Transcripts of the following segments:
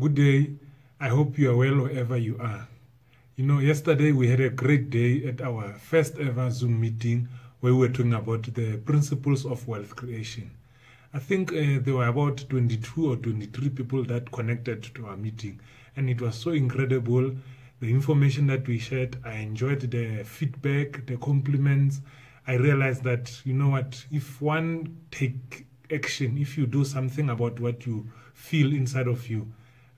Good day. I hope you are well wherever you are. You know, yesterday we had a great day at our first ever Zoom meeting where we were talking about the principles of wealth creation. I think uh, there were about 22 or 23 people that connected to our meeting, and it was so incredible. The information that we shared, I enjoyed the feedback, the compliments. I realized that, you know what, if one take action, if you do something about what you feel inside of you,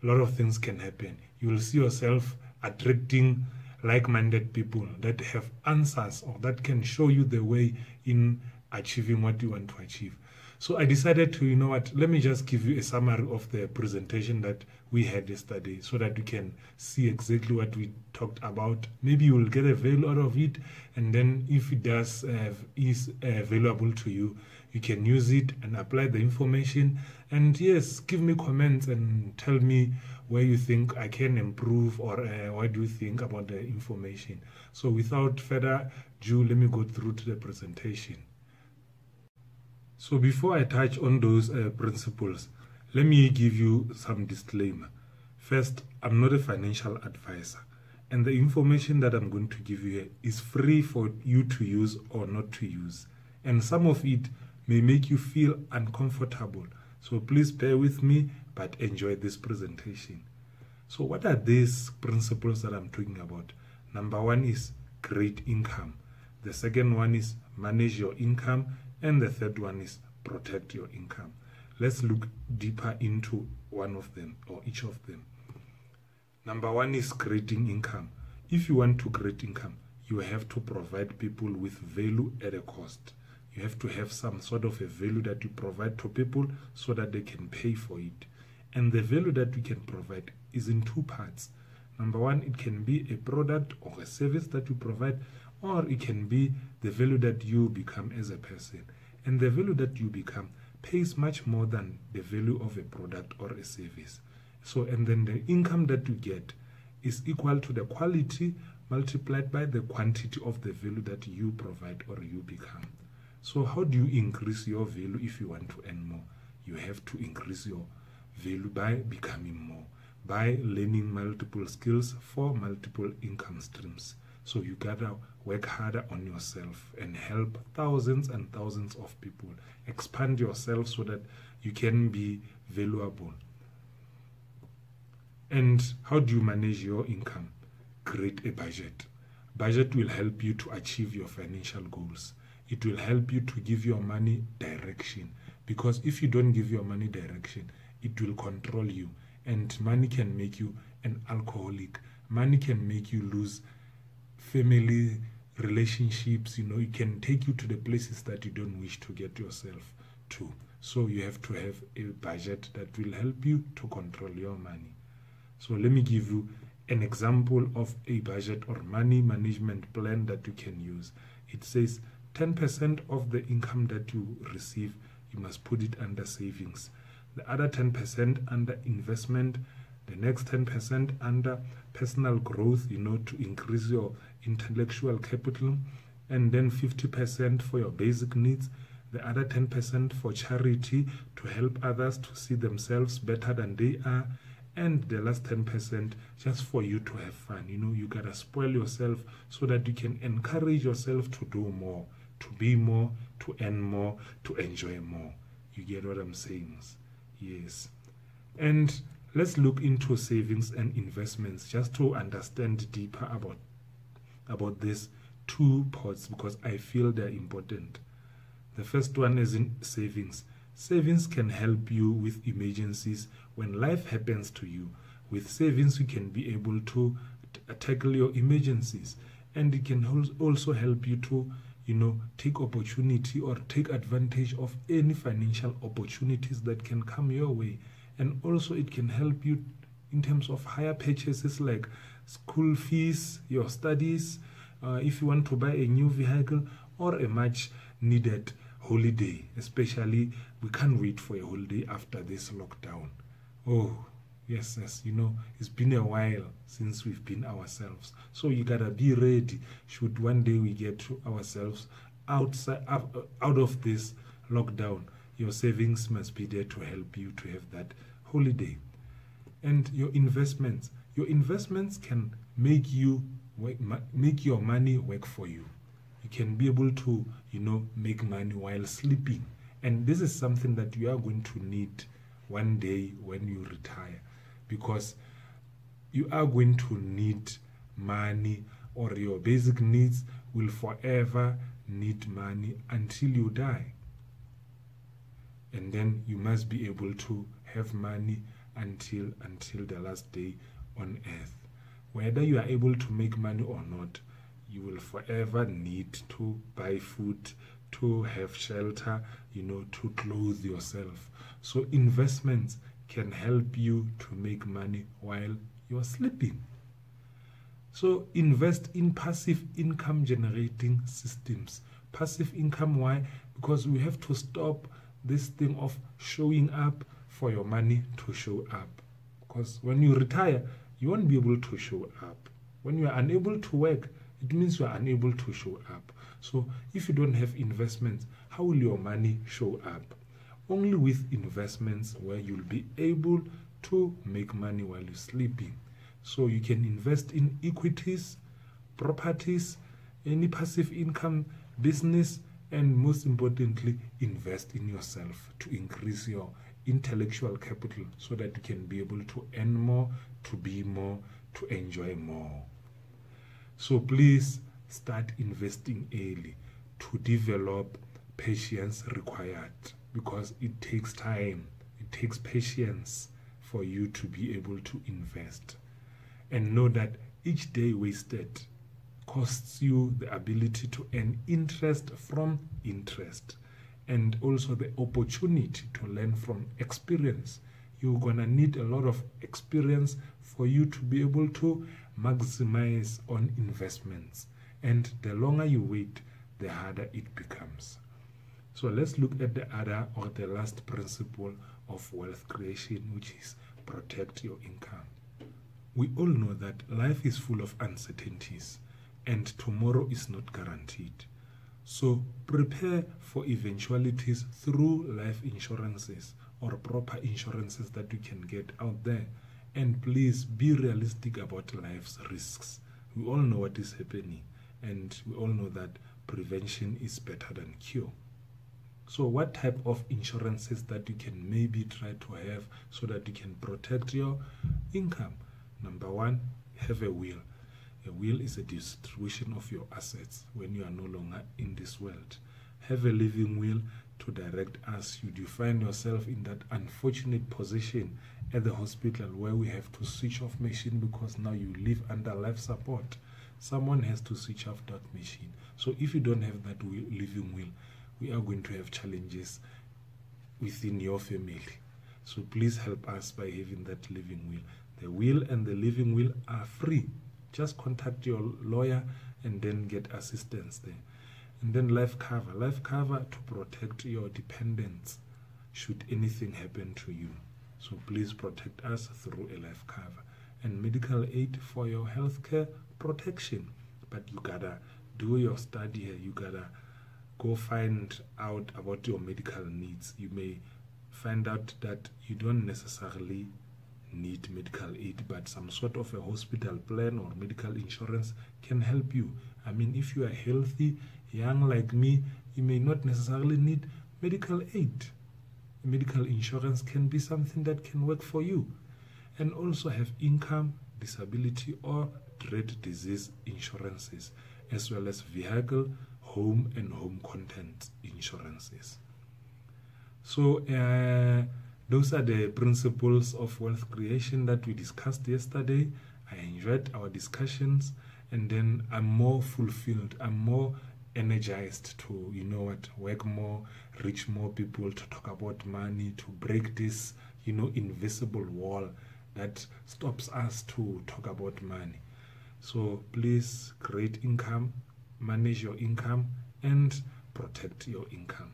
a lot of things can happen. You will see yourself attracting like-minded people that have answers or that can show you the way in achieving what you want to achieve. So I decided to, you know what, let me just give you a summary of the presentation that we had yesterday so that you can see exactly what we talked about. Maybe you will get a value out of it. And then if it does is uh, valuable to you, you can use it and apply the information. And yes, give me comments and tell me where you think I can improve or uh, what do you think about the information. So without further ado, let me go through to the presentation. So before I touch on those uh, principles, let me give you some disclaimer. First, I'm not a financial advisor, and the information that I'm going to give you here is free for you to use or not to use. And some of it may make you feel uncomfortable. So please bear with me, but enjoy this presentation. So what are these principles that I'm talking about? Number one is create income. The second one is manage your income. And the third one is protect your income. Let's look deeper into one of them or each of them. Number one is creating income. If you want to create income, you have to provide people with value at a cost. You have to have some sort of a value that you provide to people so that they can pay for it. And the value that we can provide is in two parts. Number one, it can be a product or a service that you provide or it can be the value that you become as a person. And the value that you become pays much more than the value of a product or a service. So, and then the income that you get is equal to the quality multiplied by the quantity of the value that you provide or you become. So, how do you increase your value if you want to earn more? You have to increase your value by becoming more, by learning multiple skills for multiple income streams. So you gotta work harder on yourself and help thousands and thousands of people. Expand yourself so that you can be valuable. And how do you manage your income? Create a budget. Budget will help you to achieve your financial goals. It will help you to give your money direction. Because if you don't give your money direction, it will control you. And money can make you an alcoholic. Money can make you lose family relationships you know it can take you to the places that you don't wish to get yourself to so you have to have a budget that will help you to control your money so let me give you an example of a budget or money management plan that you can use it says 10% of the income that you receive you must put it under savings. The other 10% under investment the next 10% under personal growth you know to increase your intellectual capital and then 50% for your basic needs the other 10% for charity to help others to see themselves better than they are and the last 10% just for you to have fun. You know you gotta spoil yourself so that you can encourage yourself to do more to be more to earn more to enjoy more you get what i'm saying yes and let's look into savings and investments just to understand deeper about about these two parts because I feel they're important. The first one is in savings. Savings can help you with emergencies when life happens to you. With savings, you can be able to tackle your emergencies, and it can also help you to, you know, take opportunity or take advantage of any financial opportunities that can come your way and also it can help you in terms of higher purchases like school fees, your studies, uh, if you want to buy a new vehicle or a much needed holiday, especially we can't wait for a holiday after this lockdown. Oh, yes, yes, you know, it's been a while since we've been ourselves. So you gotta be ready should one day we get ourselves outside uh, uh, out of this lockdown your savings must be there to help you to have that holiday. and your investments. Your investments can make you make your money work for you. You can be able to, you know, make money while sleeping. And this is something that you are going to need one day when you retire because you are going to need money or your basic needs will forever need money until you die. And then you must be able to have money until until the last day on earth. Whether you are able to make money or not, you will forever need to buy food, to have shelter, you know, to clothe yourself. So investments can help you to make money while you're sleeping. So invest in passive income generating systems. Passive income, why? Because we have to stop this thing of showing up for your money to show up. Because when you retire, you won't be able to show up. When you are unable to work, it means you are unable to show up. So if you don't have investments, how will your money show up? Only with investments where you'll be able to make money while you're sleeping. So you can invest in equities, properties, any passive income business, and most importantly, invest in yourself to increase your intellectual capital so that you can be able to earn more, to be more, to enjoy more. So please start investing early to develop patience required because it takes time, it takes patience for you to be able to invest and know that each day wasted costs you the ability to earn interest from interest and also the opportunity to learn from experience. You're to need a lot of experience for you to be able to maximize on investments. And the longer you wait, the harder it becomes. So let's look at the other or the last principle of wealth creation, which is protect your income. We all know that life is full of uncertainties and tomorrow is not guaranteed. So prepare for eventualities through life insurances or proper insurances that you can get out there. And please be realistic about life's risks. We all know what is happening, and we all know that prevention is better than cure. So, what type of insurances that you can maybe try to have so that you can protect your income? Number one, have a will. A will is a distribution of your assets when you are no longer in this world. Have a living will to direct us you define yourself in that unfortunate position at the hospital where we have to switch off machine because now you live under life support. Someone has to switch off that machine. So if you don't have that will, living will, we are going to have challenges within your family. So please help us by having that living will. The will and the living will are free. Just contact your lawyer and then get assistance there. And then life cover. Life cover to protect your dependents should anything happen to you. So please protect us through a life cover. And medical aid for your healthcare protection. But you gotta do your study here. You gotta go find out about your medical needs. You may find out that you don't necessarily need medical aid, but some sort of a hospital plan or medical insurance can help you. I mean, if you are healthy, young like me, you may not necessarily need medical aid. Medical insurance can be something that can work for you. And also have income, disability, or dread disease insurances, as well as vehicle, home, and home content insurances. So, uh, those are the principles of wealth creation that we discussed yesterday. I enjoyed our discussions and then I'm more fulfilled. I'm more energized to, you know what, work more, reach more people, to talk about money, to break this, you know, invisible wall that stops us to talk about money. So please create income, manage your income, and protect your income.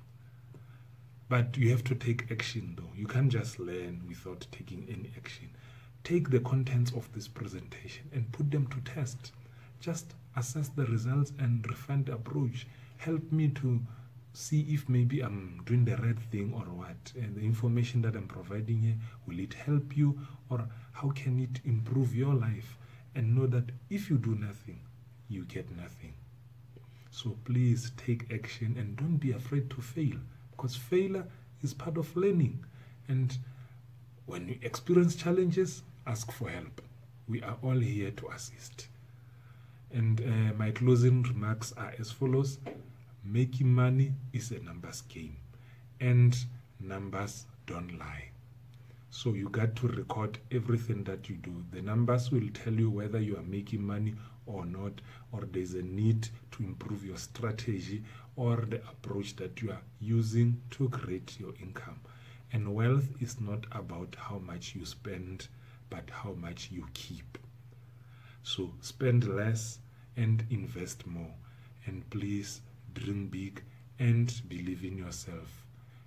But you have to take action though. You can't just learn without taking any action. Take the contents of this presentation and put them to test. Just assess the results and refine the approach. Help me to see if maybe I'm doing the right thing or what. And the information that I'm providing here, will it help you or how can it improve your life? And know that if you do nothing, you get nothing. So please take action and don't be afraid to fail because failure is part of learning. And when you experience challenges, ask for help. We are all here to assist. And uh, my closing remarks are as follows making money is a numbers game, and numbers don't lie. So you got to record everything that you do. The numbers will tell you whether you are making money or not, or there's a need to improve your strategy or the approach that you are using to create your income. And wealth is not about how much you spend, but how much you keep. So spend less and invest more. And please dream big and believe in yourself.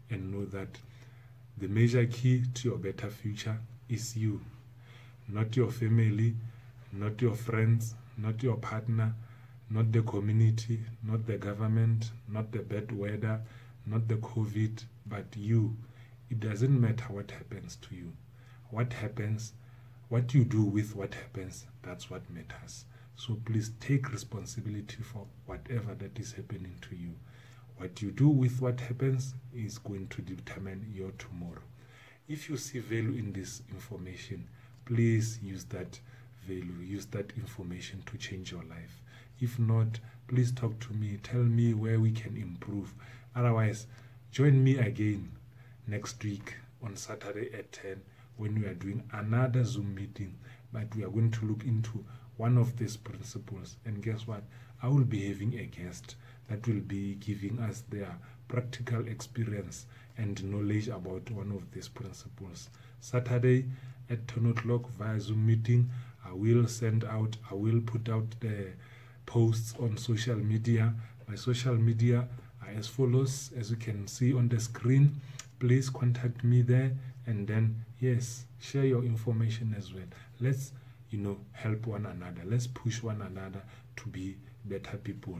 And know that the major key to your better future is you, not your family, not your friends, not your partner, not the community, not the government, not the bad weather, not the COVID, but you. It doesn't matter what happens to you. What happens, what you do with what happens, that's what matters. So please take responsibility for whatever that is happening to you. What you do with what happens is going to determine your tomorrow. If you see value in this information, please use that value, use that information to change your life. If not, please talk to me, tell me where we can improve. Otherwise, join me again next week on Saturday at 10 when we are doing another Zoom meeting. But we are going to look into one of these principles. And guess what? I will be having a guest that will be giving us their practical experience and knowledge about one of these principles. Saturday at 10 o'clock via Zoom meeting, I will send out, I will put out the posts on social media. My social media are as follows, as you can see on the screen. Please contact me there and then, yes, share your information as well. Let's you know, help one another. Let's push one another to be better people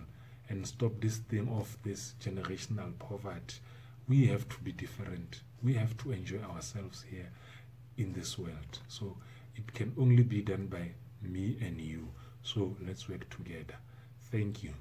and stop this thing of this generational poverty. We have to be different. We have to enjoy ourselves here in this world. So it can only be done by me and you. So let's work together. Thank you.